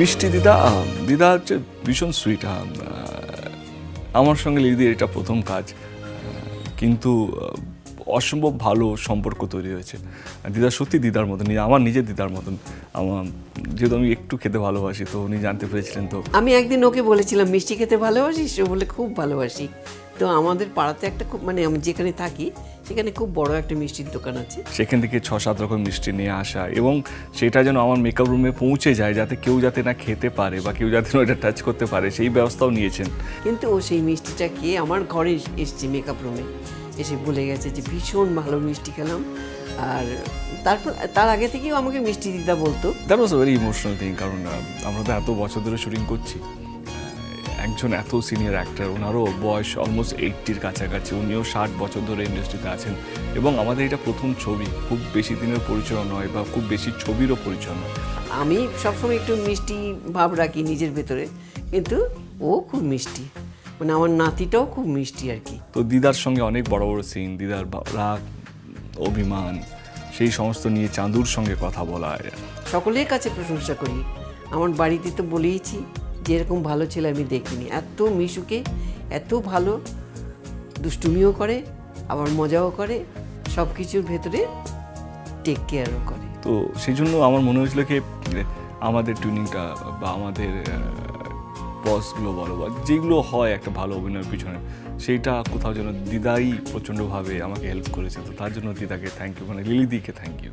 মিষ্টি দিদা দিদা হচ্ছে ভীষণ সুইট আমার সঙ্গে লিদির এটা প্রথম কাজ। কিন্তু অসম্ভব ভালো সম্পর্ক তৈরি হয়েছে। দিদা সত্যি দিদার মতন আমার নিজের দিদার মতন। আমার, যেহেতু আমি একটু খেতে ভালোবাসি, তো উনি জানতে পেরেছিলেন তো। আমি একদিন ওকে বলেছিলাম, মিষ্টি খেতে ভালোবাসিস? ও বলে, খুব ভালোবাসি। তো আমাদের পাড়াতে একটা খুব মানে আমি যেখানে থাকি সেখানে খুব বড় একটা মিষ্টির দোকান আছে। সেখান থেকে ছ সাত রকম মিষ্টি নিয়ে আসা এবং সেটা যেন আমার মেকআপ রুমে পৌঁছে যায় যাতে কেউ যাতে না খেতে পারে বা কেউ যাতে না ওটা টাচ করতে পারে সেই ব্যবস্থাও নিয়েছেন। কিন্তু ও সেই মিষ্টিটা খেয়ে আমার ঘরে এসছে মেকআপ রুমে এসে বলে গেছে যে ভীষণ ভালো মিষ্টি খেলাম। আর তারপর তার আগে থেকেও আমাকে মিষ্টি দিদা বলতো। That was very emotional thing কারণ আমরা তো এত বছর ধরে শুটিং করছি। একজন এত সিনিয়র অ্যাক্টর ওনারও বয়স অলমোস্ট এইটটির কাছাকাছি উনিও ষাট বছর ধরে ইন্ডাস্ট্রিতে আছেন। এবং আমাদের এটা প্রথম ছবি খুব বেশি দিনের পরিচয় নয় বা খুব বেশি ছবিরও পরিচয় নয়। আমি সবসময় একটু মিষ্টি ভাব রাখি নিজের ভেতরে কিন্তু ও খুব মিষ্টি। মানে আমার নাতিটাও খুব মিষ্টি আর কি। তো দিদার সঙ্গে অনেক বড় বড় সিন দিদার রাগ অভিমান সেই সমস্ত নিয়ে চাঁদুর সঙ্গে কথা বলা সকলের কাছে প্রশংসা করি। আমার বাড়িতে তো বলেইছি যে এরকম ভালো ছেলে আমি দেখিনি। এত মিশুকে, এত ভালো দুষ্টুমিও করে, আবার মজাও করে সব কিছুর ভেতরে টেক কেয়ারও করে। তো সেই জন্য আমার মনে হয়েছিল কি আমাদের টুইনিংটা বা আমাদের বসগুলো বলো বা যেগুলো হয় একটা ভালো অভিনয়ের পিছনে সেইটা কোথাও যেন দিদাই প্রচণ্ডভাবে আমাকে হেল্প করেছে। তো তার জন্য দিদাকে থ্যাংক ইউ মানে লিলিদিকে থ্যাংক ইউ